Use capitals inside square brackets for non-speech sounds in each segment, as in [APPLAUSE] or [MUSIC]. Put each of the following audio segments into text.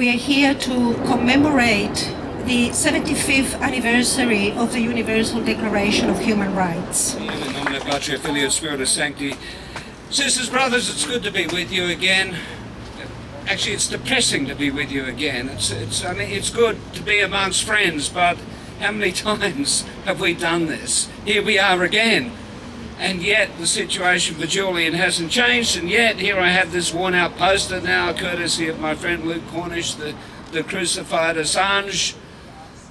we are here to commemorate the 75th anniversary of the Universal Declaration of Human Rights. Sisters, brothers, it's good to be with you again. Actually, it's depressing to be with you again. It's, it's, I mean, it's good to be amongst friends, but how many [LAUGHS] times have we done this? Here we are again. And yet the situation for Julian hasn't changed, and yet here I have this worn out poster now, courtesy of my friend Luke Cornish, the, the crucified Assange.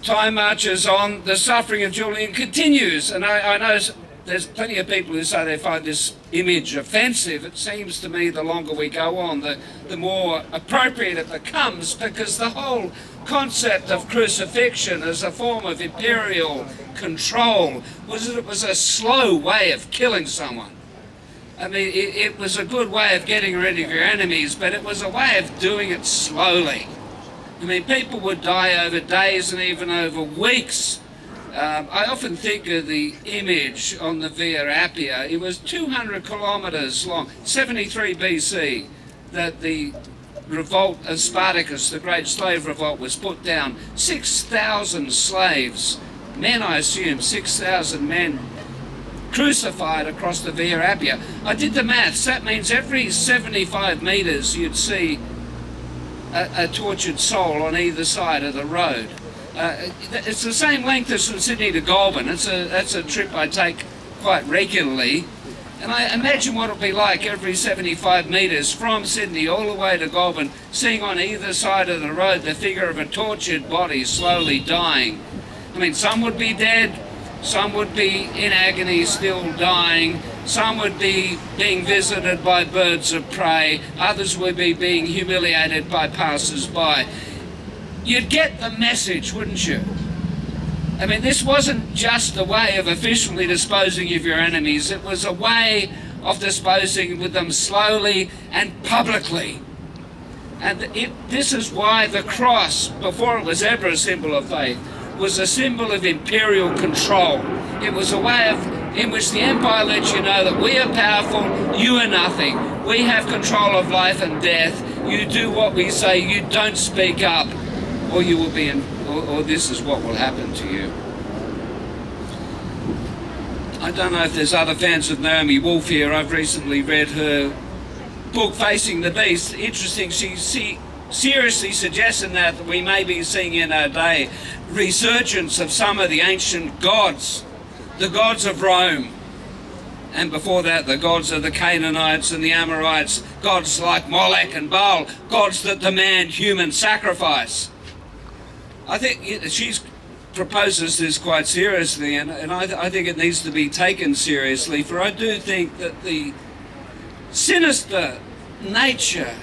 Time marches on, the suffering of Julian continues, and I, I know there's plenty of people who say they find this image offensive. It seems to me the longer we go on, the, the more appropriate it becomes because the whole concept of crucifixion as a form of imperial control was that it was a slow way of killing someone. I mean, it, it was a good way of getting rid of your enemies, but it was a way of doing it slowly. I mean, people would die over days and even over weeks um, I often think of the image on the Via Appia. It was 200 kilometres long, 73 BC, that the revolt of Spartacus, the great slave revolt, was put down. 6,000 slaves, men I assume, 6,000 men crucified across the Via Appia. I did the maths. That means every 75 metres you'd see a, a tortured soul on either side of the road. Uh, it's the same length as from Sydney to Goulburn. It's a, that's a trip I take quite regularly. And I imagine what it'll be like every 75 metres from Sydney all the way to Goulburn, seeing on either side of the road the figure of a tortured body slowly dying. I mean, some would be dead, some would be in agony, still dying, some would be being visited by birds of prey, others would be being humiliated by passers-by you'd get the message, wouldn't you? I mean, this wasn't just a way of efficiently disposing of your enemies, it was a way of disposing with them slowly and publicly. And it, this is why the cross, before it was ever a symbol of faith, was a symbol of imperial control. It was a way of, in which the empire lets you know that we are powerful, you are nothing. We have control of life and death. You do what we say, you don't speak up or you will be in, or, or this is what will happen to you. I don't know if there's other fans of Naomi Wolf here. I've recently read her book, Facing the Beast. Interesting, she, she seriously suggesting that we may be seeing in our day resurgence of some of the ancient gods, the gods of Rome, and before that the gods of the Canaanites and the Amorites, gods like Molech and Baal, gods that demand human sacrifice. I think she proposes this quite seriously, and, and I, I think it needs to be taken seriously, for I do think that the sinister nature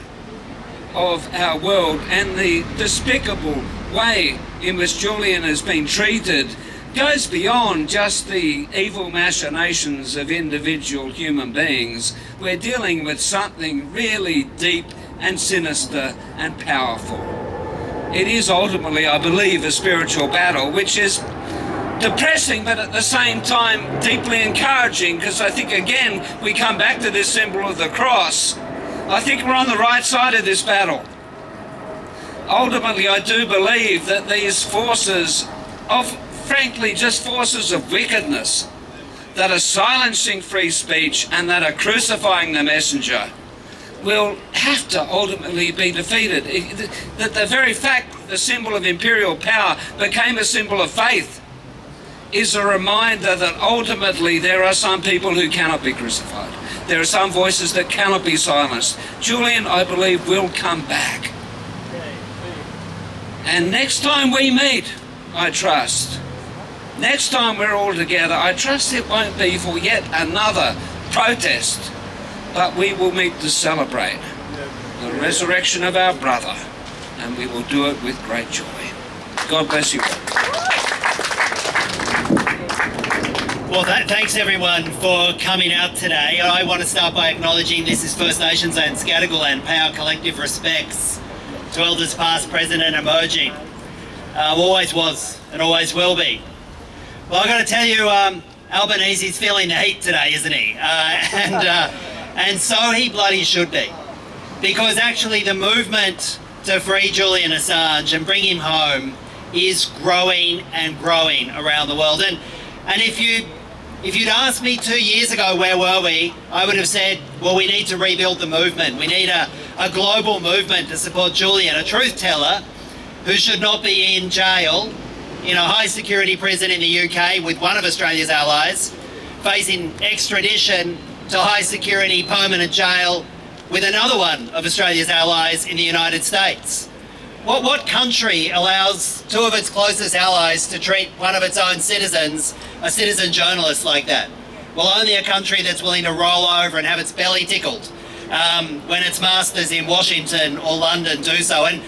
of our world and the despicable way in which Julian has been treated goes beyond just the evil machinations of individual human beings. We're dealing with something really deep and sinister and powerful it is ultimately, I believe, a spiritual battle, which is depressing, but at the same time deeply encouraging, because I think, again, we come back to this symbol of the cross. I think we're on the right side of this battle. Ultimately, I do believe that these forces of, frankly, just forces of wickedness that are silencing free speech and that are crucifying the messenger will have to ultimately be defeated. That the very fact the symbol of imperial power became a symbol of faith is a reminder that ultimately there are some people who cannot be crucified. There are some voices that cannot be silenced. Julian, I believe, will come back. And next time we meet, I trust, next time we're all together, I trust it won't be for yet another protest but we will meet to celebrate the resurrection of our brother, and we will do it with great joy. God bless you. Well, th thanks everyone for coming out today. I want to start by acknowledging this is First Nations and Gadigal and pay our collective respects to elders past, present and emerging. Uh, always was and always will be. Well, I've got to tell you, um, Albanese's feeling the heat today, isn't he? Uh, [LAUGHS] and uh, and so he bloody should be. Because actually the movement to free Julian Assange and bring him home is growing and growing around the world. And and if you if you'd asked me two years ago where were we, I would have said, well, we need to rebuild the movement. We need a, a global movement to support Julian, a truth teller who should not be in jail in a high security prison in the UK with one of Australia's allies, facing extradition to high security permanent jail with another one of Australia's allies in the United States. What, what country allows two of its closest allies to treat one of its own citizens, a citizen journalist like that? Well, only a country that's willing to roll over and have its belly tickled um, when its masters in Washington or London do so. And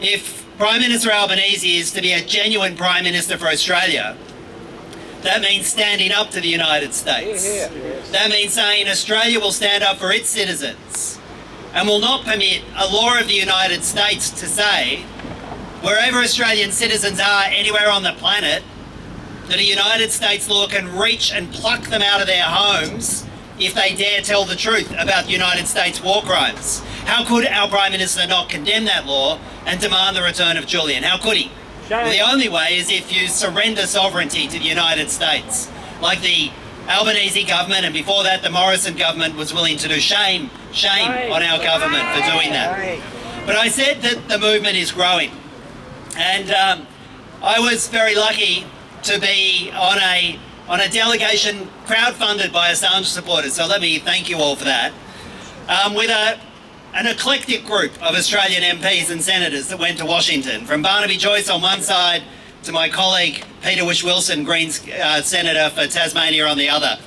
if Prime Minister Albanese is to be a genuine Prime Minister for Australia, that means standing up to the United States. That means saying Australia will stand up for its citizens and will not permit a law of the United States to say wherever Australian citizens are anywhere on the planet that a United States law can reach and pluck them out of their homes if they dare tell the truth about United States war crimes. How could our Prime Minister not condemn that law and demand the return of Julian? How could he? Well, the only way is if you surrender sovereignty to the United States, like the Albanese government and before that the Morrison government was willing to do. Shame, shame right. on our government for doing that. Right. But I said that the movement is growing. And um, I was very lucky to be on a on a delegation crowdfunded by Assange supporters. So let me thank you all for that. Um, with a an eclectic group of Australian MPs and senators that went to Washington, from Barnaby Joyce on one side to my colleague Peter Whish-Wilson, Greens uh, Senator for Tasmania on the other.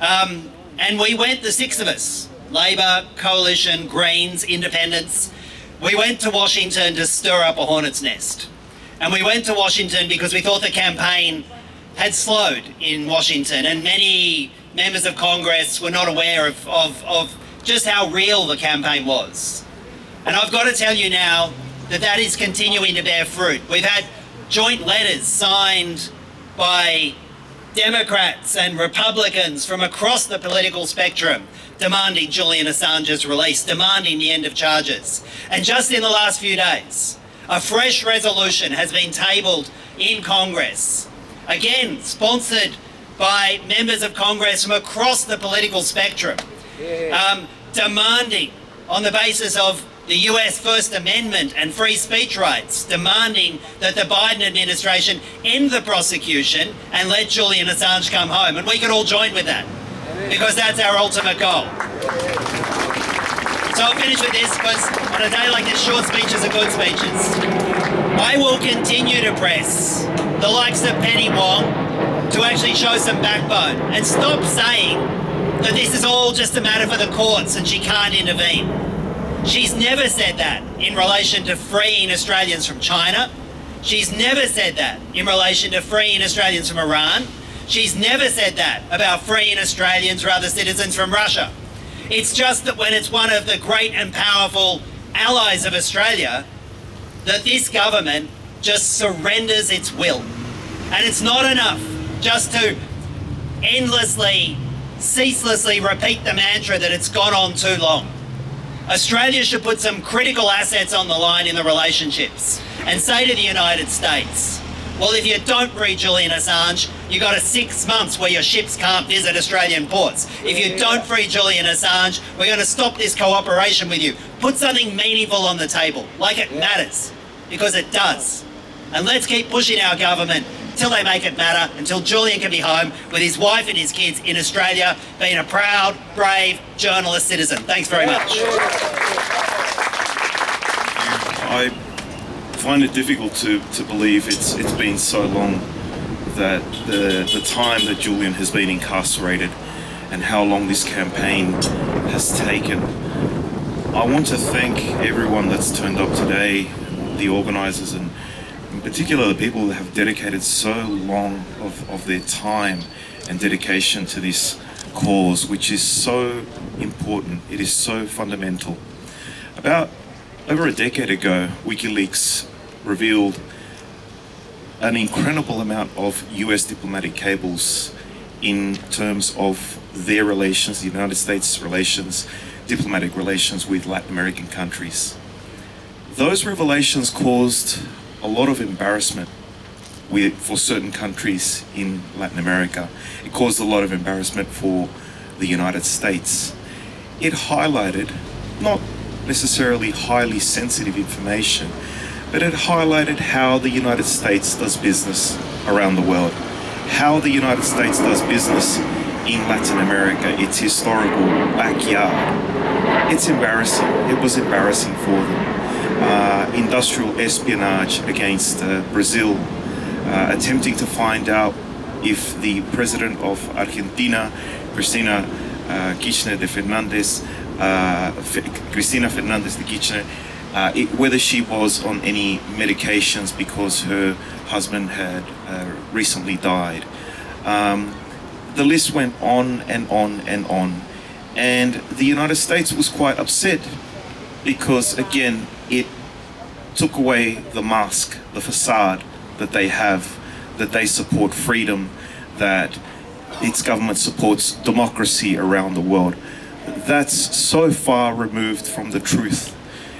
Um, and we went, the six of us, Labor, Coalition, Greens, Independents, we went to Washington to stir up a hornet's nest. And we went to Washington because we thought the campaign had slowed in Washington and many members of Congress were not aware of, of, of just how real the campaign was. And I've got to tell you now that that is continuing to bear fruit. We've had joint letters signed by Democrats and Republicans from across the political spectrum demanding Julian Assange's release, demanding the end of charges. And just in the last few days, a fresh resolution has been tabled in Congress, again sponsored by members of Congress from across the political spectrum, um, demanding on the basis of the US First Amendment and free speech rights, demanding that the Biden administration end the prosecution and let Julian Assange come home. And we could all join with that, because that's our ultimate goal. So I'll finish with this, because on a day like this, short speeches are good speeches. I will continue to press the likes of Penny Wong to actually show some backbone and stop saying that this is all just a matter for the courts and she can't intervene. She's never said that in relation to freeing Australians from China. She's never said that in relation to freeing Australians from Iran. She's never said that about freeing Australians or other citizens from Russia. It's just that when it's one of the great and powerful allies of Australia, that this government just surrenders its will. And it's not enough just to endlessly, ceaselessly repeat the mantra that it's gone on too long. Australia should put some critical assets on the line in the relationships and say to the United States, well, if you don't free Julian Assange, you've got a six months where your ships can't visit Australian ports. If you don't free Julian Assange, we're going to stop this cooperation with you. Put something meaningful on the table, like it matters, because it does. And let's keep pushing our government until they make it matter, until Julian can be home with his wife and his kids in Australia, being a proud, brave journalist citizen. Thanks very much. I find it difficult to, to believe it's it's been so long that the, the time that Julian has been incarcerated and how long this campaign has taken. I want to thank everyone that's turned up today, the organisers and in particular the people that have dedicated so long of, of their time and dedication to this cause, which is so important, it is so fundamental. About over a decade ago, WikiLeaks revealed an incredible amount of US diplomatic cables in terms of their relations, the United States relations, diplomatic relations with Latin American countries. those revelations caused a lot of embarrassment with, for certain countries in Latin America. It caused a lot of embarrassment for the United States. It highlighted not necessarily highly sensitive information, but it highlighted how the United States does business around the world, how the United States does business in Latin America, its historical backyard. It's embarrassing. It was embarrassing for them. Uh, industrial espionage against uh, Brazil, uh, attempting to find out if the president of Argentina, Cristina Kirchner de Fernandez, Cristina Fernandez de Kirchner, uh, it, whether she was on any medications because her husband had uh, recently died. Um, the list went on and on and on. And the United States was quite upset because, again, it took away the mask, the facade that they have, that they support freedom, that its government supports democracy around the world. That's so far removed from the truth.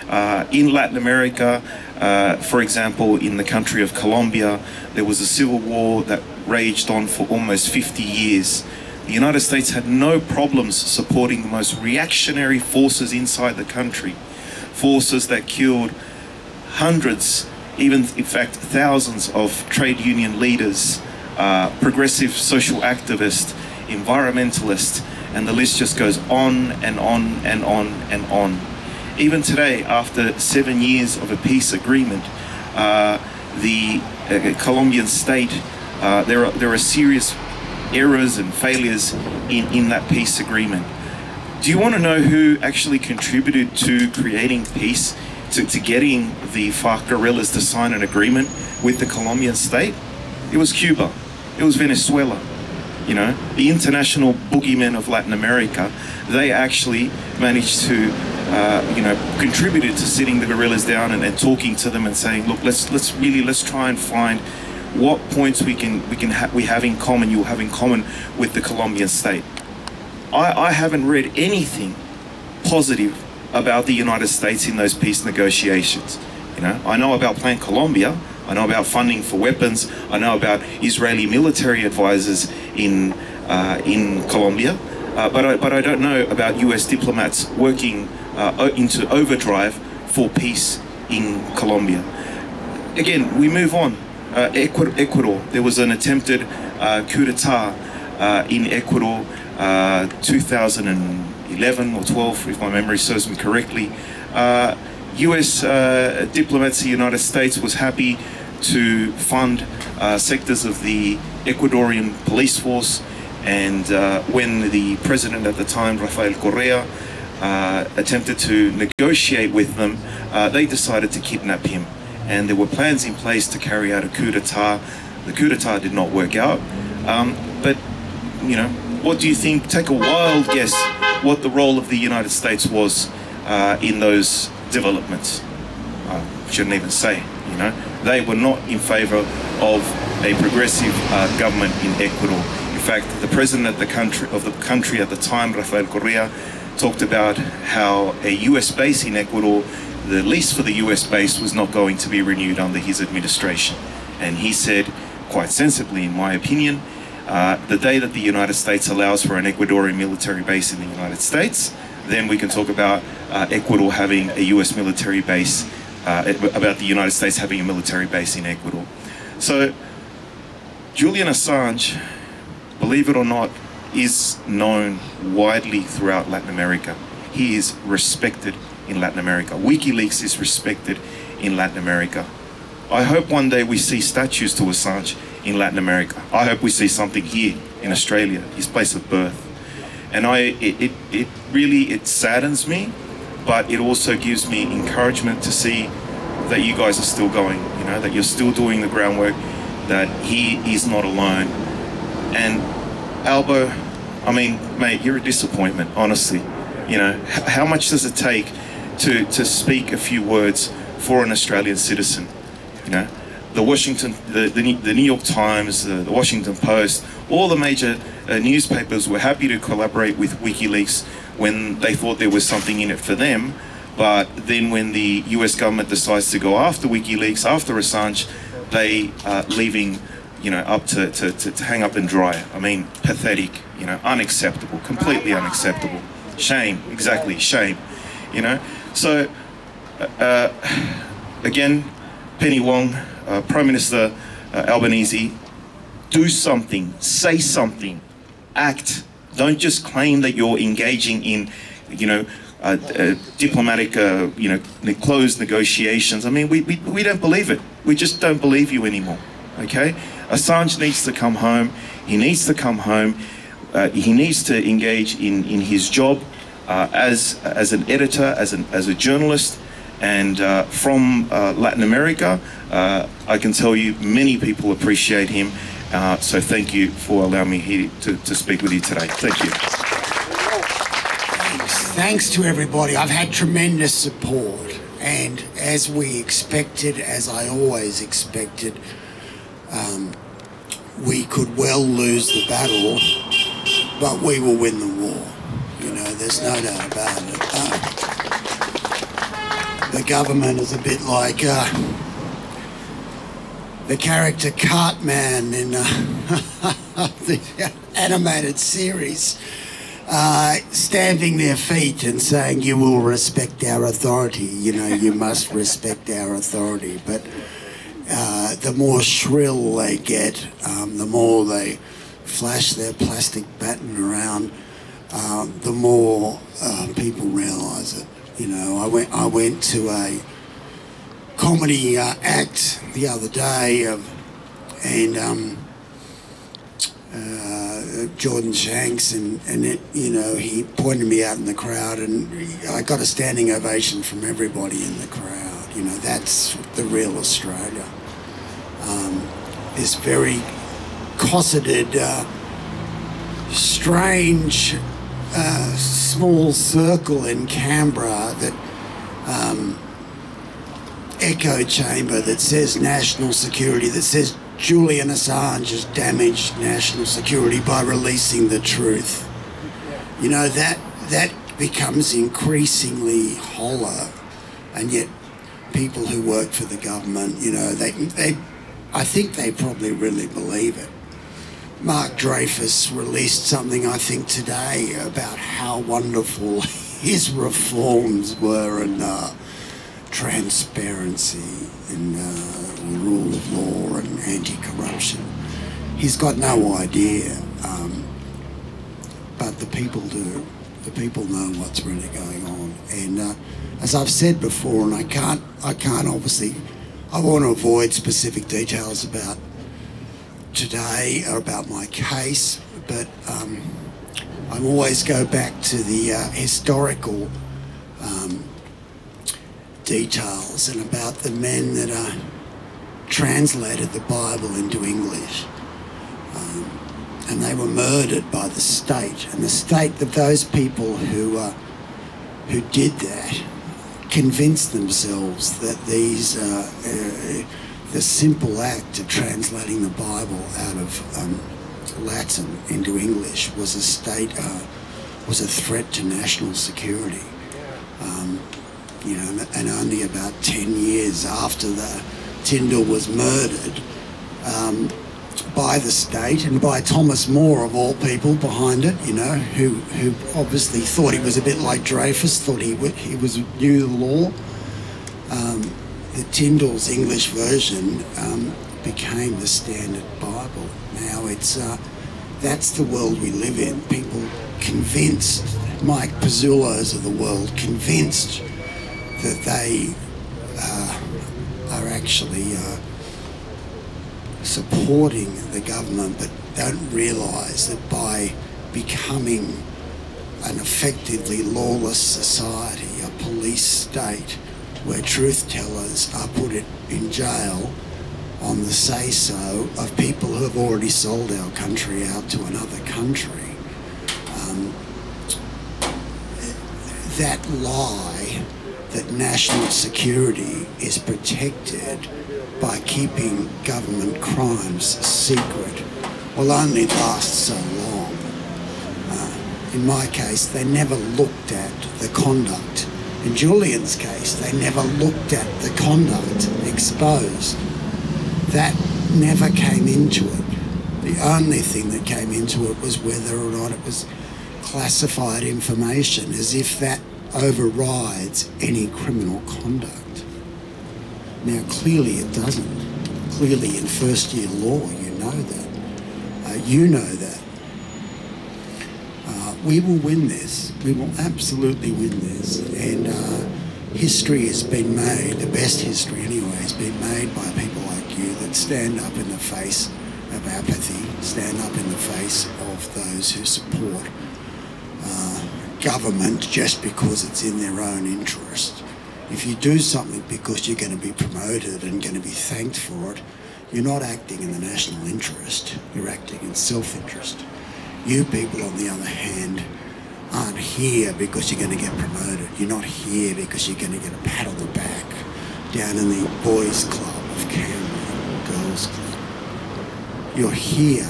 Uh, in Latin America, uh, for example, in the country of Colombia, there was a civil war that raged on for almost 50 years. The United States had no problems supporting the most reactionary forces inside the country, forces that killed hundreds, even in fact thousands of trade union leaders, uh, progressive social activists, environmentalists, and the list just goes on and on and on and on. Even today, after seven years of a peace agreement, uh, the uh, Colombian state, uh, there, are, there are serious errors and failures in, in that peace agreement. Do you want to know who actually contributed to creating peace, to, to getting the FARC guerrillas to sign an agreement with the Colombian state? It was Cuba. It was Venezuela. You know, the international boogeymen of Latin America, they actually managed to, uh, you know, contributed to sitting the guerrillas down and, and talking to them and saying, look, let's let's really let's try and find what points we can we can we have in common. You have in common with the Colombian state. I, I haven't read anything positive about the United States in those peace negotiations. You know, I know about Plan Colombia. I know about funding for weapons. I know about Israeli military advisors in uh, in Colombia, uh, but I, but I don't know about U.S. diplomats working uh, into overdrive for peace in Colombia. Again, we move on. Uh, Ecuador, there was an attempted uh, coup d'état uh, in Ecuador, 2011 or 12, if my memory serves me correctly. U.S. diplomats in the United States was happy to fund uh, sectors of the Ecuadorian police force. And uh, when the president at the time, Rafael Correa, uh, attempted to negotiate with them, they decided to kidnap him. And there were plans in place to carry out a coup d'etat. The coup d'etat did not work out. Um, but, you know, what do you think? Take a wild guess what the role of the United States was uh, in those developments. I shouldn't even say, you know they were not in favor of a progressive uh, government in Ecuador. In fact, the president of the country of the country at the time, Rafael Correa, talked about how a U.S. base in Ecuador, the lease for the U.S. base, was not going to be renewed under his administration, and he said, quite sensibly, in my opinion, uh, the day that the United States allows for an Ecuadorian military base in the United States, then we can talk about uh, Ecuador having a U.S. military base uh, about the United States having a military base in Ecuador. So, Julian Assange, believe it or not, is known widely throughout Latin America. He is respected in Latin America. WikiLeaks is respected in Latin America. I hope one day we see statues to Assange in Latin America. I hope we see something here in Australia, his place of birth. And I, it, it, it really, it saddens me but it also gives me encouragement to see that you guys are still going, you know, that you're still doing the groundwork, that he is not alone. And Albo, I mean, mate, you're a disappointment, honestly. You know, how much does it take to, to speak a few words for an Australian citizen? You know, the Washington, the, the, New York Times, the, the, Washington Post, all the major uh, newspapers were happy to collaborate with WikiLeaks when they thought there was something in it for them. But then when the US government decides to go after WikiLeaks, after Assange, they are leaving, you know, up to, to, to, to hang up and dry. I mean, pathetic, you know, unacceptable, completely unacceptable. Shame, exactly, shame, you know. So, uh, again, Penny Wong, uh, Prime Minister uh, Albanese, do something, say something, act. Don't just claim that you're engaging in, you know, uh, uh, diplomatic, uh, you know, closed negotiations. I mean, we, we, we don't believe it. We just don't believe you anymore. Okay? Assange needs to come home. He needs to come home. Uh, he needs to engage in, in his job as, as an editor, as, an, as a journalist. And uh, from uh, Latin America, uh, I can tell you many people appreciate him. Uh, so thank you for allowing me here to, to speak with you today. Thank you. Thanks. Thanks to everybody. I've had tremendous support, and as we expected, as I always expected, um, we could well lose the battle, but we will win the war. You know, there's no doubt about it. The government is a bit like uh, the character Cartman in uh, [LAUGHS] the animated series uh, stamping their feet and saying, "You will respect our authority." You know, you must [LAUGHS] respect our authority. But uh, the more shrill they get, um, the more they flash their plastic baton around, um, the more uh, people realise it. You know, I went. I went to a comedy uh, act the other day of, and. Um, uh, Jordan Shanks, and, and it, you know, he pointed me out in the crowd, and I got a standing ovation from everybody in the crowd. You know, that's the real Australia. Um, this very cosseted, uh, strange, uh, small circle in Canberra that um, echo chamber that says national security, that says Julian Assange has damaged national security by releasing the truth. You know, that, that becomes increasingly hollow, and yet people who work for the government, you know, they, they, I think they probably really believe it. Mark Dreyfus released something, I think, today about how wonderful [LAUGHS] his reforms were and uh, transparency and uh, rule of law and anti-corruption. He's got no idea, um, but the people do. The people know what's really going on. And uh, as I've said before, and I can't, I can't obviously, I want to avoid specific details about today are about my case, but um, I always go back to the uh, historical um, details and about the men that uh, translated the Bible into English. Um, and they were murdered by the state. And the state that those people who, uh, who did that convinced themselves that these, uh, uh, the simple act of translating the Bible out of um, Latin into English was a state, uh, was a threat to national security. Um, you know, and only about 10 years after the Tyndale was murdered um, by the state and by Thomas More, of all people, behind it, you know, who, who obviously thought he was a bit like Dreyfus, thought he, he was knew the law. The Tyndale's English version um, became the standard Bible. Now it's uh, that's the world we live in. People convinced, Mike Pezzullos of the world, convinced that they uh, are actually uh, supporting the government, but don't realise that by becoming an effectively lawless society, a police state, where truth tellers are put in jail on the say so of people who have already sold our country out to another country. Um, that lie that national security is protected by keeping government crimes secret will only last so long. Uh, in my case, they never looked at the conduct In Julian's case, they never looked at the conduct exposed. That never came into it. The only thing that came into it was whether or not it was classified information, as if that overrides any criminal conduct. Now, clearly it doesn't. Clearly, in first year law, you know that. Uh, you know that. We will win this. We will absolutely win this. And uh, history has been made, the best history anyway, has been made by people like you that stand up in the face of apathy, stand up in the face of those who support uh, government just because it's in their own interest. If you do something because you're going to be promoted and going to be thanked for it, you're not acting in the national interest, you're acting in self-interest. You people, on the other hand, aren't here because you're going to get promoted. You're not here because you're going to get a pat on the back down in the boys' club of Canberra, girls' club. You're here.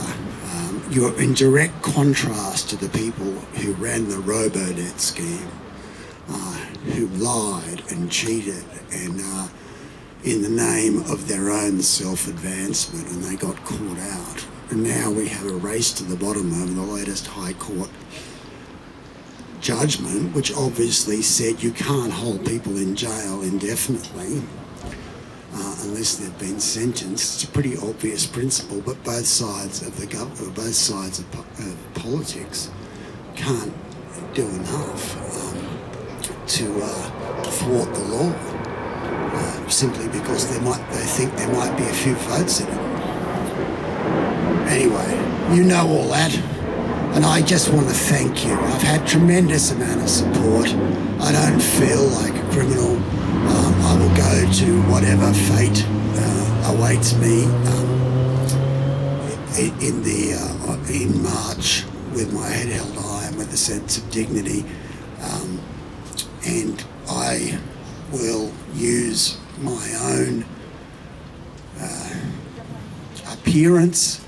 Um, you're in direct contrast to the people who ran the Robodebt scheme, uh, who lied and cheated and uh, in the name of their own self-advancement and they got caught out. And now we have a race to the bottom over the latest High Court judgment, which obviously said you can't hold people in jail indefinitely uh, unless they've been sentenced. It's a pretty obvious principle, but both sides of the government, both sides of, po- of politics can't do enough um, to uh, thwart the law. Uh, simply because they might they think there might be a few votes in it. Anyway, you know all that. And I just want to thank you. I've had tremendous amount of support. I don't feel like a criminal. Um, I will go to whatever fate uh, awaits me um, in, the uh, in March with my head held high and with a sense of dignity. Um, and I will use my own uh, appearance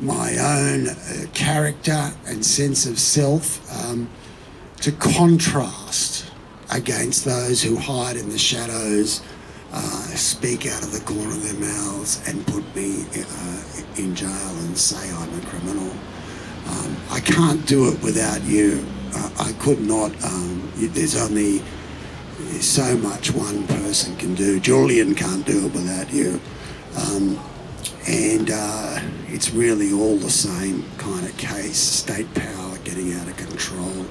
my own uh, character and sense of self um, to contrast against those who hide in the shadows, uh, speak out of the corner of their mouths, and put me uh, in jail and say I'm a criminal. Um, I can't do it without you. I could not. Um, there's only so much one person can do. Julian can't do it without you. Um, and uh, it's really all the same kind of case state power getting out of control.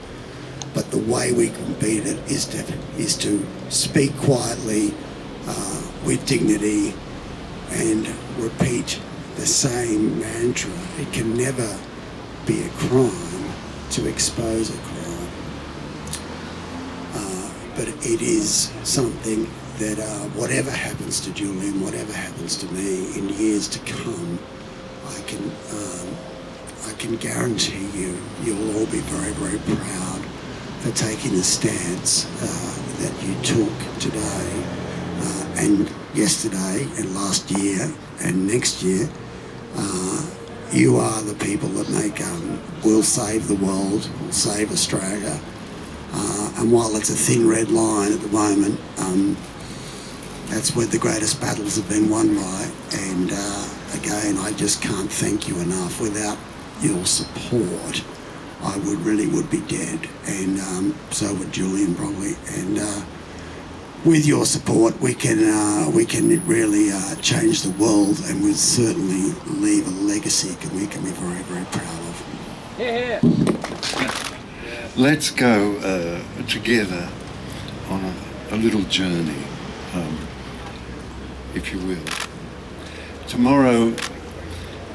But the way we can beat it is to is to speak quietly uh, with dignity and repeat the same mantra. It can never be a crime to expose a crime. Uh, but it is something that uh, whatever happens to Julian, whatever happens to me in years to come, I can um, I can guarantee you, you'll all be very very proud for taking the stance uh, that you took today uh, and yesterday and last year and next year. Uh, you are the people that make um, will save the world, will save Australia. Uh, and while it's a thin red line at the moment, um, that's where the greatest battles have been won by. And uh, again, I just can't thank you enough. Without your support, I would really would be dead, and um, so would Julian probably. And uh, with your support, we can uh, we can really uh, change the world, and we'll certainly leave a legacy that we can be very very proud of. Yeah. let's go uh, together on a, a little journey, um, if you will. Tomorrow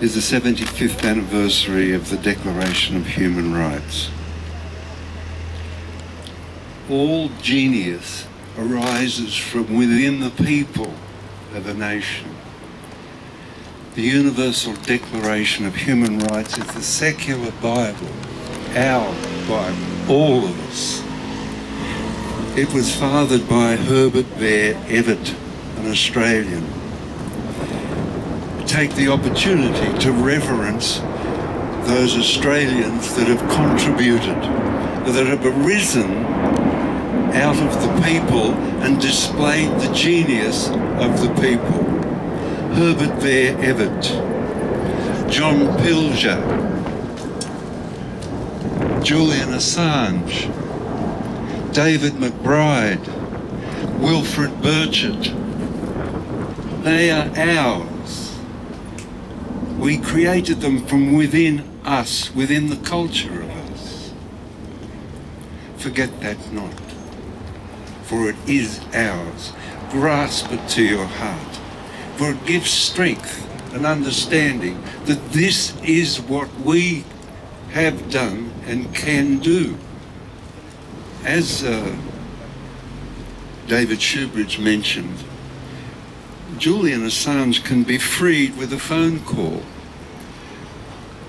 is the 75th anniversary of the Declaration of Human Rights. All genius arises from within the people of a nation. The Universal Declaration of Human Rights is the secular Bible, our Bible, all of us. It was fathered by Herbert Vere Evatt, an Australian. Take the opportunity to reverence those Australians that have contributed, that have arisen out of the people and displayed the genius of the people. Herbert Vere Evatt, John Pilger, Julian Assange, David McBride, Wilfred Burchett. They are ours. We created them from within us, within the culture of us. Forget that not, for it is ours. Grasp it to your heart, for it gives strength and understanding that this is what we have done and can do. As uh, David Shoebridge mentioned, Julian Assange can be freed with a phone call.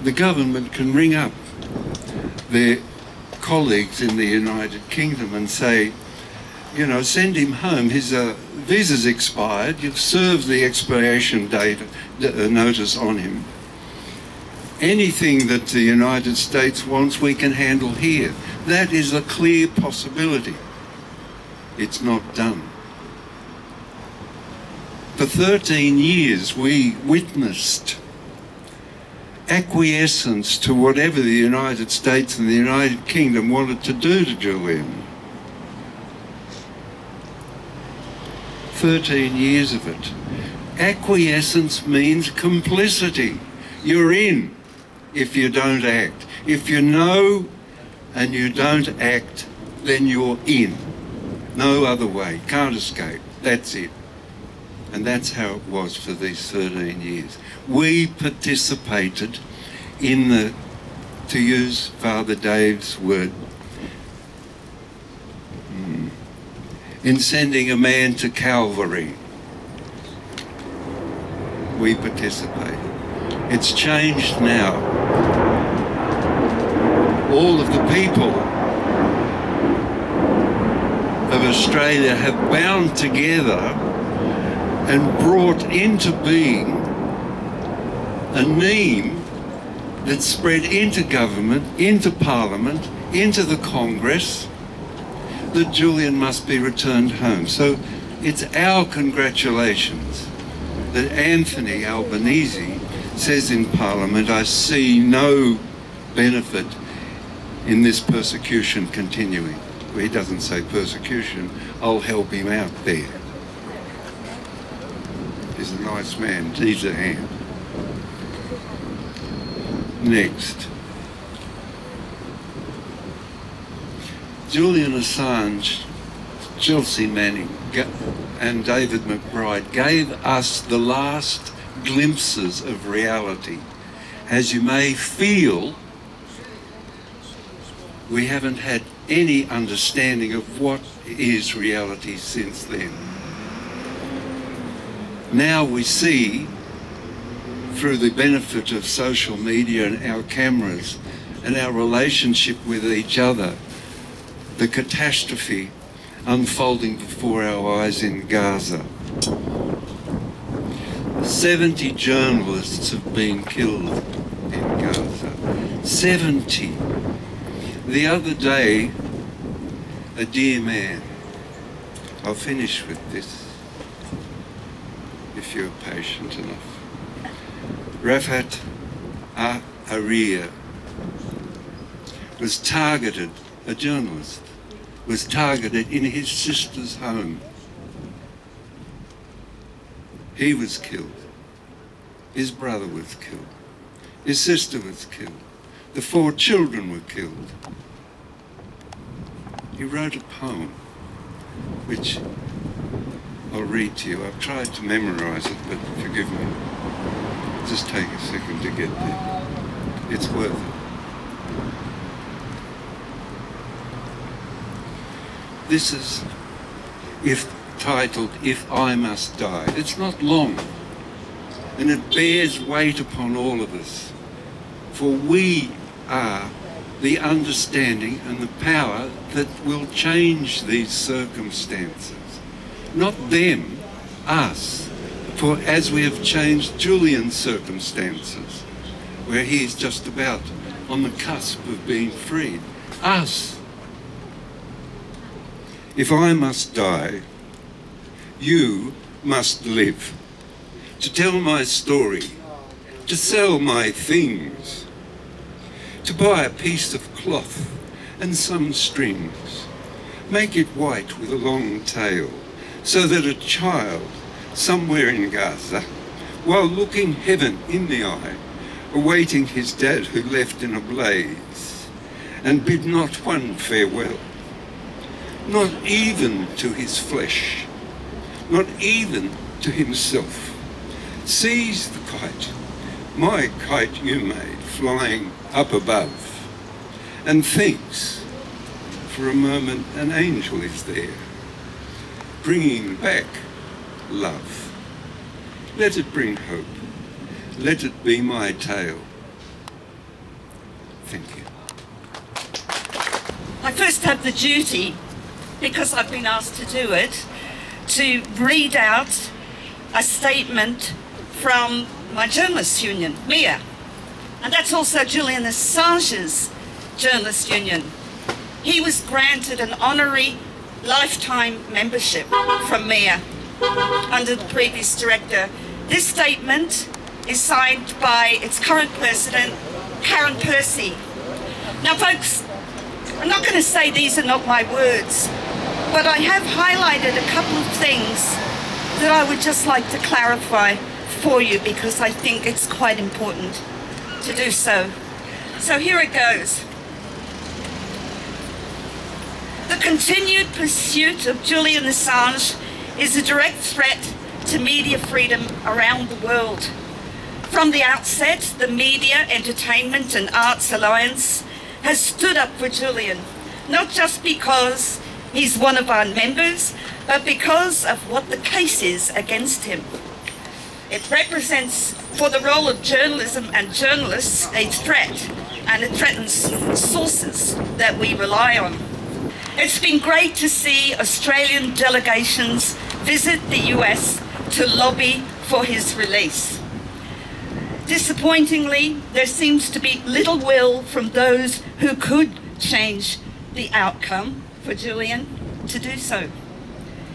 The government can ring up their colleagues in the United Kingdom and say, you know, send him home. His uh, visa's expired. You've served the expiration date uh, notice on him. Anything that the United States wants, we can handle here. That is a clear possibility. It's not done. For 13 years, we witnessed acquiescence to whatever the United States and the United Kingdom wanted to do to Julian. 13 years of it. Acquiescence means complicity. You're in if you don't act. If you know and you don't act, then you're in. No other way. Can't escape. That's it. And that's how it was for these 13 years. We participated in the, to use Father Dave's word, hmm, in sending a man to Calvary. We participated. It's changed now. All of the people of Australia have bound together and brought into being a name that spread into government, into parliament, into the Congress, that Julian must be returned home. So it's our congratulations that Anthony Albanese says in parliament, I see no benefit in this persecution continuing. He doesn't say persecution, I'll help him out there. He's a nice man, needs a hand. Next. Julian Assange, Chelsea Manning, and David McBride gave us the last glimpses of reality. As you may feel, we haven't had any understanding of what is reality since then. Now we see, through the benefit of social media and our cameras and our relationship with each other, the catastrophe unfolding before our eyes in Gaza. 70 journalists have been killed in Gaza. 70. The other day, a dear man, I'll finish with this, if you're patient enough. Refaat Alareer was targeted, a journalist, was targeted in his sister's home. He was killed. His brother was killed. His sister was killed. The four children were killed. He wrote a poem, which I'll read to you. I've tried to memorize it, but forgive me. Just take a second to get there. It's worth it. This is if titled If I Must Die. It's not long, and it bears weight upon all of us, for we are the understanding and the power that will change these circumstances. Not them, us. For as we have changed Julian's circumstances, where he is just about on the cusp of being freed, us If I must die, you must live. To tell my story, to sell my things, to buy a piece of cloth and some strings, make it white with a long tail, so that a child somewhere in Gaza, while looking heaven in the eye, awaiting his dad who left in a blaze, and bid not one farewell, not even to his flesh, not even to himself. Seize the kite, my kite you made, flying up above, and thinks, for a moment an angel is there, bringing back love. Let it bring hope. Let it be my tale. Thank you. I first have the duty, because I've been asked to do it, to read out a statement from my journalists union, MEAA. And that's also Julian Assange's journalist union. He was granted an honorary lifetime membership from MEAA under the previous director. This statement is signed by its current president, Karen Percy. Now folks, I'm not going to say these are not my words, but I have highlighted a couple of things that I would just like to clarify for you because I think it's quite important to do so. So here it goes. The continued pursuit of Julian Assange is a direct threat to media freedom around the world. From the outset, the Media, Entertainment and Arts Alliance has stood up for Julian, not just because he's one of our members, but because of what the case is against him. It represents, for the role of journalism and journalists, a threat, and it threatens sources that we rely on. It's been great to see Australian delegations visit the US to lobby for his release. Disappointingly, there seems to be little will from those who could change the outcome for Julian to do so.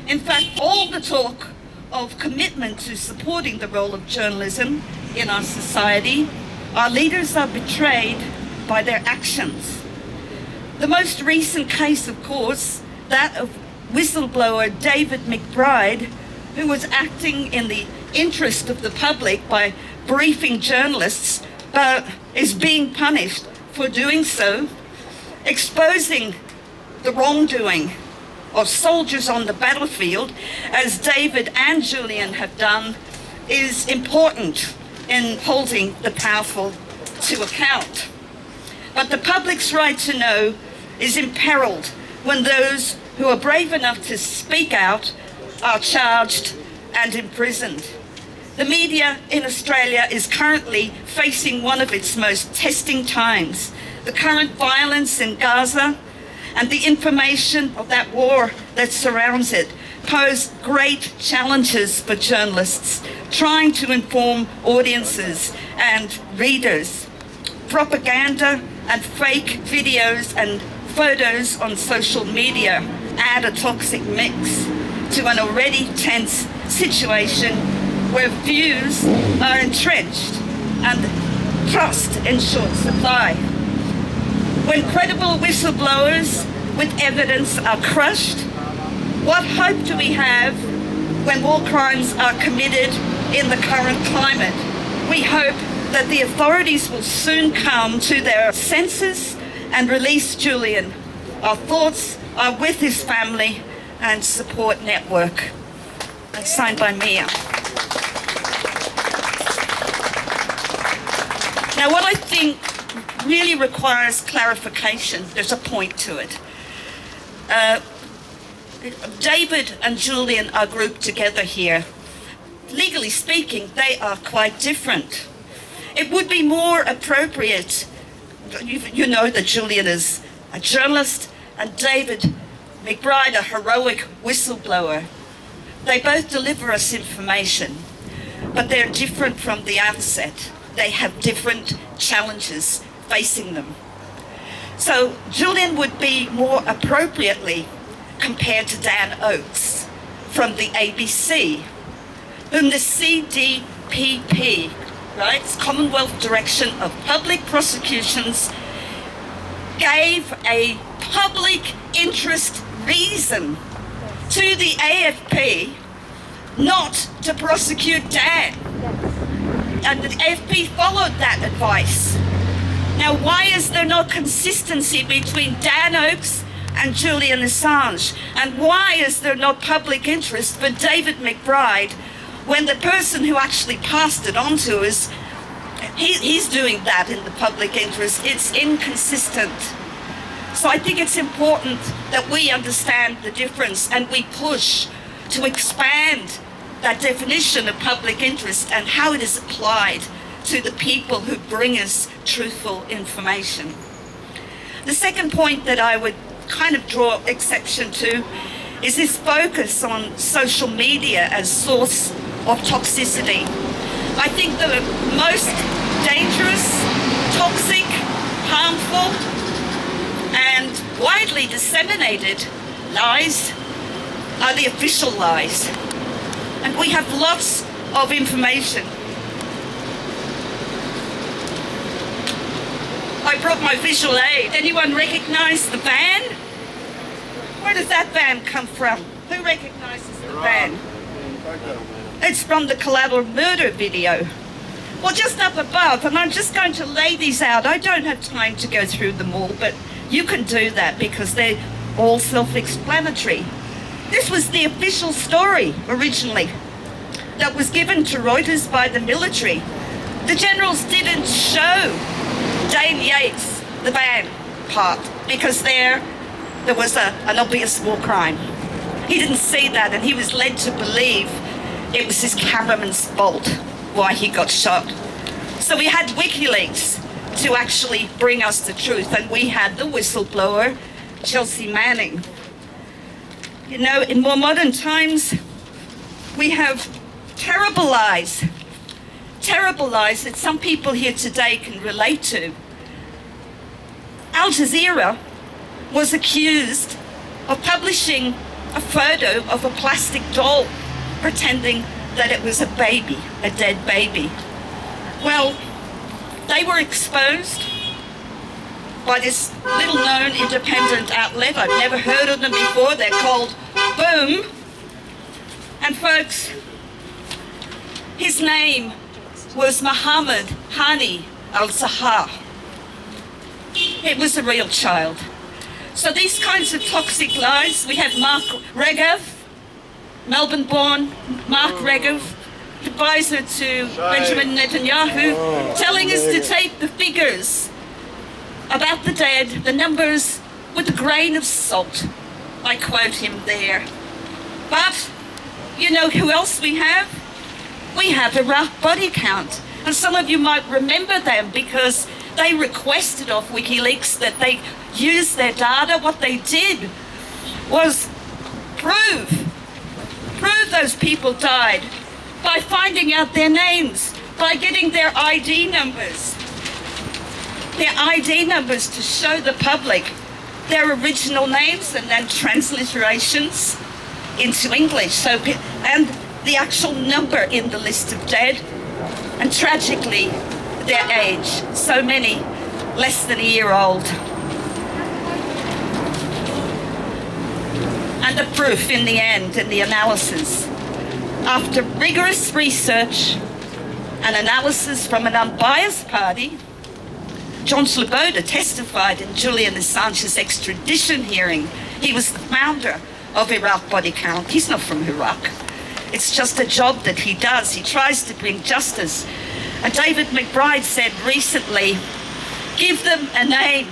In fact, all the talk of commitment to supporting the role of journalism in our society, our leaders are betrayed by their actions. The most recent case, of course, that of whistleblower David McBride, who was acting in the interest of the public by briefing journalists, but is being punished for doing so, exposing the wrongdoing of soldiers on the battlefield, as David and Julian have done, is important in holding the powerful to account. But the public's right to know is imperiled when those who are brave enough to speak out are charged and imprisoned. The media in Australia is currently facing one of its most testing times. The current violence in Gaza and the information of that war that surrounds it pose great challenges for journalists trying to inform audiences and readers. Propaganda and fake videos and photos on social media add a toxic mix to an already tense situation where views are entrenched and trust in short supply. When credible whistleblowers with evidence are crushed, what hope do we have when war crimes are committed in the current climate? We hope that the authorities will soon come to their senses and release Julian. Our thoughts are with his family and support network. That's signed by MEAA. Now, what I think really requires clarification, there's a point to it. Uh, David and Julian are grouped together here. Legally speaking, they are quite different. It would be more appropriate, you, you know that Julian is a journalist and David McBride a heroic whistleblower. They both deliver us information, but they're different from the outset. They have different challenges facing them. So Julian would be more appropriately compared to Dan Oakes from the ABC, whom the CDPP, right, Commonwealth Direction of Public Prosecutions, gave a public interest reason to the AFP not to prosecute Dan. And the AFP followed that advice. Now, why is there no consistency between Dan Oakes and Julian Assange? And why is there no public interest for David McBride when the person who actually passed it on to us, he, he's doing that in the public interest? It's inconsistent. So I think it's important that we understand the difference and we push to expand that definition of public interest and how it is applied to the people who bring us truthful information. The second point that I would kind of draw exception to is this focus on social media as source of toxicity. I think the most dangerous, toxic, harmful, and widely disseminated lies are the official lies. And we have lots of information I brought my visual aid. Anyone recognize the van? Where does that van come from? Who recognizes the van? It's from the collateral murder video. Well, just up above, and I'm just going to lay these out. I don't have time to go through them all, but you can do that because they're all self-explanatory. This was the official story originally that was given to Reuters by the military. The generals didn't show Dean Yates, the van part, because there, there was a, an obvious war crime. He didn't see that and he was led to believe it was his cameraman's fault why he got shot. So we had WikiLeaks to actually bring us the truth and we had the whistleblower, Chelsea Manning. You know, in more modern times, we have terrible lies terrible lies that some people here today can relate to. Al Jazeera was accused of publishing a photo of a plastic doll, pretending that it was a baby, a dead baby. Well, they were exposed by this little known independent outlet. I've never heard of them before. They're called Boom. And folks, his name was Muhammad Hani al-Zahar. It was a real child. So these kinds of toxic lies, we have Mark Regev, Melbourne-born Mark Regev, advisor to Benjamin Netanyahu, telling us to take the figures about the dead, the numbers, with a grain of salt. I quote him there. But, you know who else we have? we have Iraq body count. And some of you might remember them because they requested of WikiLeaks that they use their data. What they did was prove, prove those people died by finding out their names, by getting their ID numbers. Their ID numbers to show the public their original names and then transliterations into English. So, and the actual number in the list of dead, and tragically, their age. So many less than a year old. And the proof in the end, in the analysis. After rigorous research and analysis from an unbiased party, John Sloboda testified in Julian Assange's extradition hearing. He was the founder of Iraq Body Count. He's not from Iraq. It's just a job that he does. He tries to bring justice. And David McBride said recently, give them a name.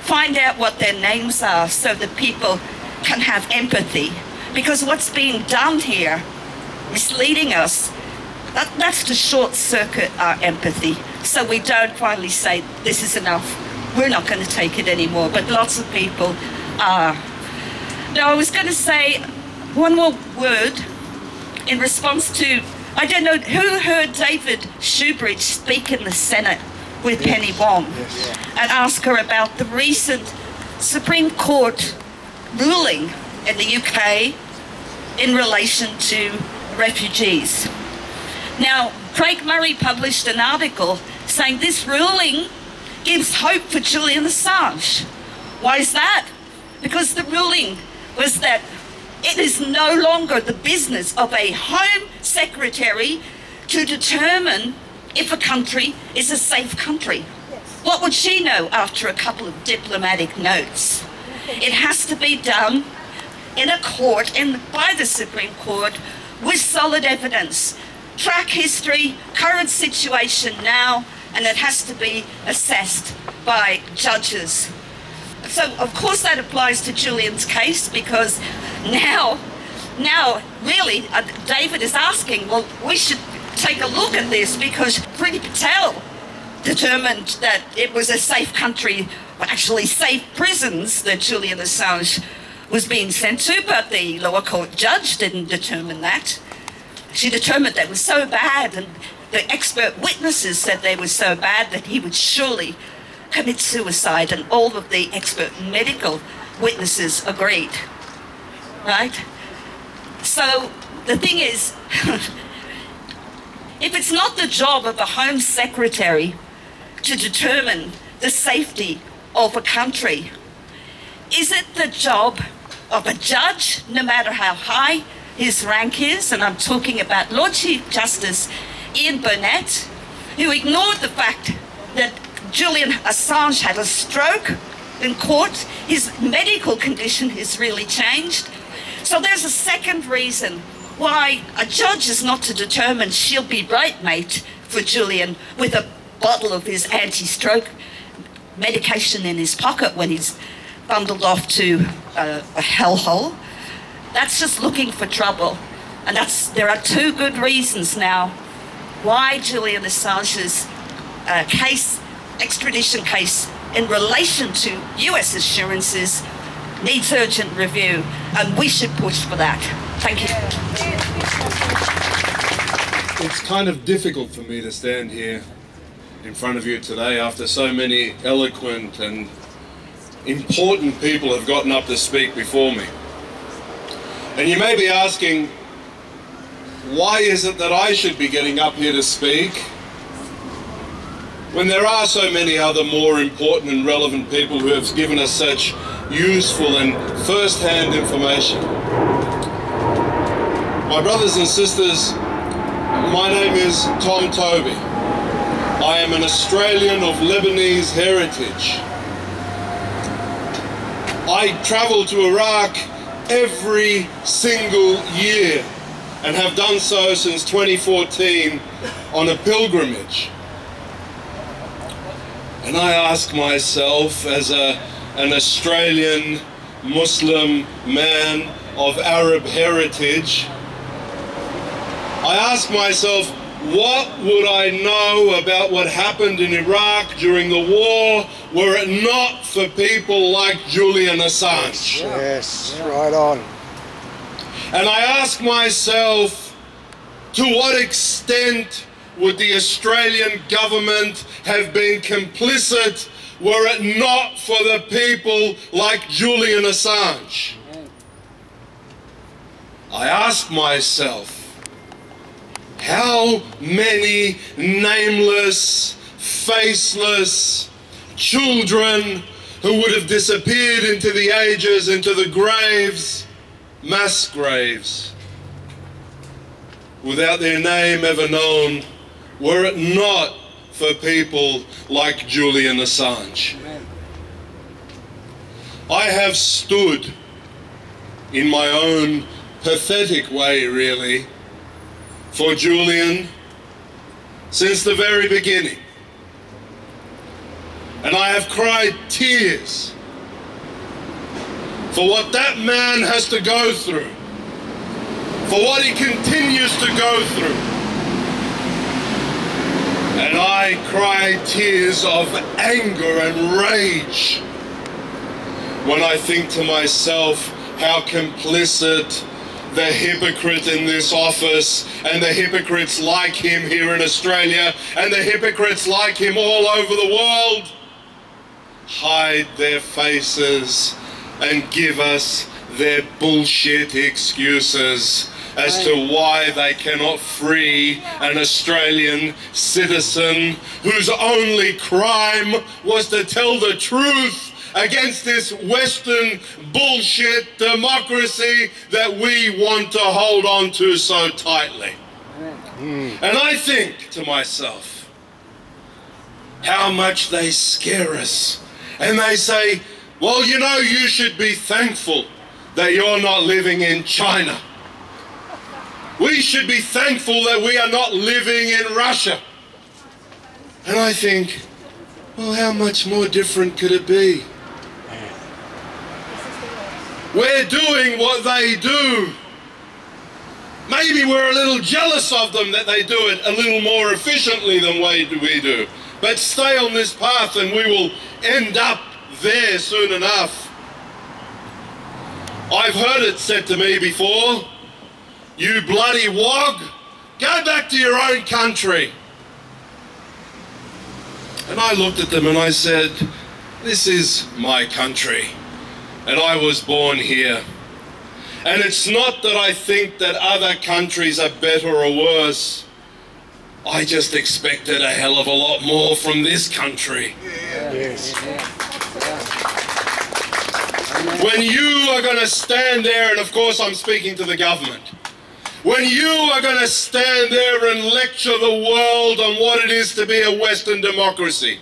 Find out what their names are so that people can have empathy. Because what's being done here, misleading us, that, that's to short circuit our empathy. So we don't finally say, this is enough. We're not going to take it anymore. But lots of people are. Now, I was going to say one more word in response to, I don't know, who heard David Shoebridge speak in the Senate with Penny Wong Yes. and ask her about the recent Supreme Court ruling in the UK in relation to refugees. Now, Craig Murray published an article saying this ruling gives hope for Julian Assange. Why is that? Because the ruling was that it is no longer the business of a Home Secretary to determine if a country is a safe country. What would she know after a couple of diplomatic notes? It has to be done in a court and by the Supreme Court with solid evidence. Track history, current situation now, and it has to be assessed by judges. So of course that applies to Julian's case because now, now really uh, David is asking, well, we should take a look at this because Priti Patel determined that it was a safe country, actually safe prisons that Julian Assange was being sent to, but the lower court judge didn't determine that. She determined they were so bad, and the expert witnesses said they were so bad that he would surely commit suicide, and all of the expert medical witnesses agreed. Right? So the thing is, [LAUGHS] if it's not the job of the Home Secretary to determine the safety of a country, is it the job of a judge, no matter how high his rank is? And I'm talking about Lord Chief Justice Ian Burnett, who ignored the fact that Julian Assange had a stroke in court. His medical condition has really changed. So there's a second reason why a judge is not to determine she'll be right mate for Julian with a bottle of his anti-stroke medication in his pocket when he's bundled off to a, a hellhole. That's just looking for trouble. And that's there are two good reasons now why Julian Assange's uh, case, extradition case, in relation to US assurances needs urgent review, and we should push for that. Thank you. It's kind of difficult for me to stand here in front of you today after so many eloquent and important people have gotten up to speak before me. And you may be asking, why is it that I should be getting up here to speak when there are so many other more important and relevant people who have given us such useful and first-hand information? My brothers and sisters, my name is Tom Toby. I am an Australian of Lebanese heritage. I travel to Iraq every single year and have done so since 2014 on a pilgrimage. And I ask myself, as a, an Australian Muslim man of Arab heritage, I ask myself, what would I know about what happened in Iraq during the war were it not for people like Julian Assange? Yes, right on. And I ask myself, to what extent would the Australian government have been complicit were it not for the people like Julian Assange? I ask myself, how many nameless, faceless children who would have disappeared into the ages, into the graves, mass graves, without their name ever known, were it not for people like Julian Assange. I have stood in my own pathetic way, really, for Julian since the very beginning. And I have cried tears for what that man has to go through, for what he continues to go through. And I cry tears of anger and rage when I think to myself how complicit the hypocrite in this office and the hypocrites like him here in Australia and the hypocrites like him all over the world. Hide their faces and give us their bullshit excuses as to why they cannot free an Australian citizen whose only crime was to tell the truth against this Western bullshit democracy that we want to hold on to so tightly. Hmm. And I think to myself, how much they scare us. And they say, well, you know, you should be thankful that you're not living in China. We should be thankful that we are not living in Russia. And I think, well, how much more different could it be? We're doing what they do. Maybe we're a little jealous of them that they do it a little more efficiently than we do. But stay on this path and we will end up there soon enough. I've heard it said to me before, you bloody wog, go back to your own country. And I looked at them and I said, this is my country and I was born here. And it's not that I think that other countries are better or worse. I just expected a hell of a lot more from this country. Yes. When you are going to stand there, and of course I'm speaking to the government, when you are going to stand there and lecture the world on what it is to be a Western democracy,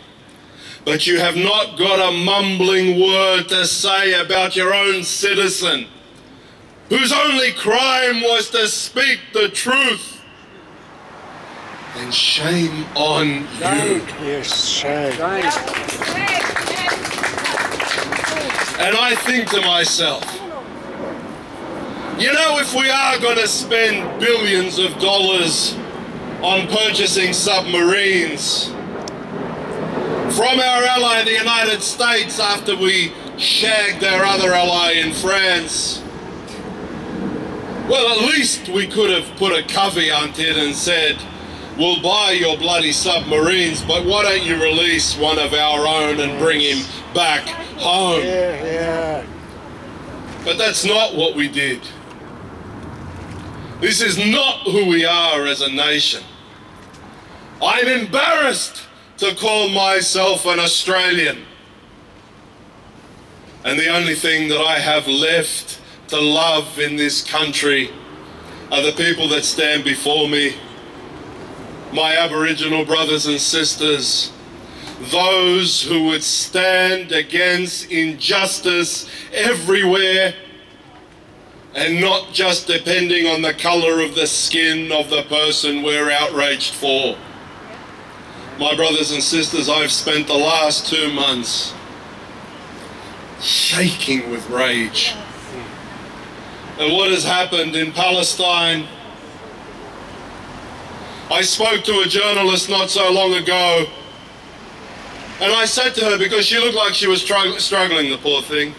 but you have not got a mumbling word to say about your own citizen, whose only crime was to speak the truth, And shame on you. Yes, shame. And I think to myself, you know, if we are going to spend billions of dollars on purchasing submarines from our ally, the United States, after we shagged our other ally in France, well, at least we could have put a caveat in and said, we'll buy your bloody submarines, but why don't you release one of our own and bring him back home? Yeah, yeah. But that's not what we did. This is not who we are as a nation. I'm embarrassed to call myself an Australian. And the only thing that I have left to love in this country are the people that stand before me, my Aboriginal brothers and sisters, those who would stand against injustice everywhere and not just depending on the colour of the skin of the person we're outraged for. My brothers and sisters, I've spent the last two months shaking with rage. And what has happened in Palestine? I spoke to a journalist not so long ago and I said to her, because she looked like she was struggling, the poor thing,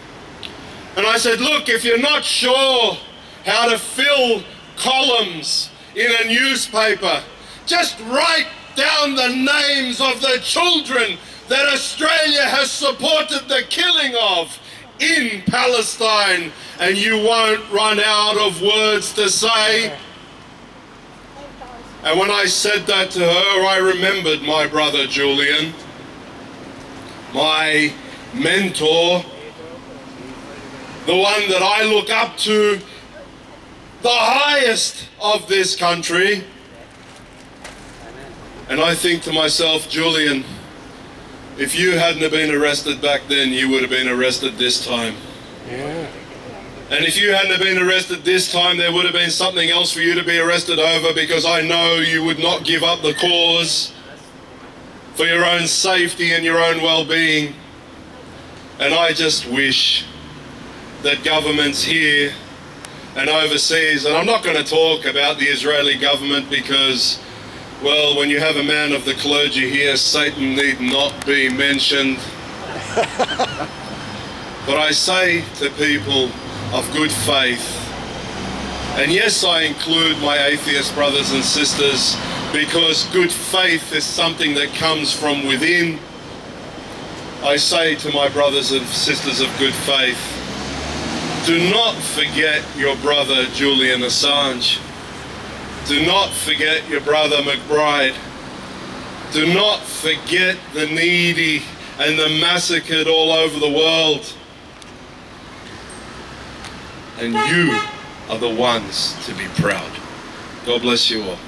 and I said, look, if you're not sure how to fill columns in a newspaper, just write down the names of the children that Australia has supported the killing of in Palestine and you won't run out of words to say. And when I said that to her, I remembered my brother Julian, my mentor, the one that I look up to, the highest of this country. And I think to myself, Julian, if you hadn't have been arrested back then, you would have been arrested this time. Yeah. And if you hadn't have been arrested this time, there would have been something else for you to be arrested over because I know you would not give up the cause for your own safety and your own well-being. And I just wish that governments here and overseas, and I'm not going to talk about the Israeli government because well, when you have a man of the clergy here, Satan need not be mentioned. [LAUGHS] but I say to people of good faith, and yes, I include my atheist brothers and sisters because good faith is something that comes from within. I say to my brothers and sisters of good faith, Do not forget your brother Julian Assange. Do not forget your brother McBride. Do not forget the needy and the massacred all over the world. And you are the ones to be proud. God bless you all.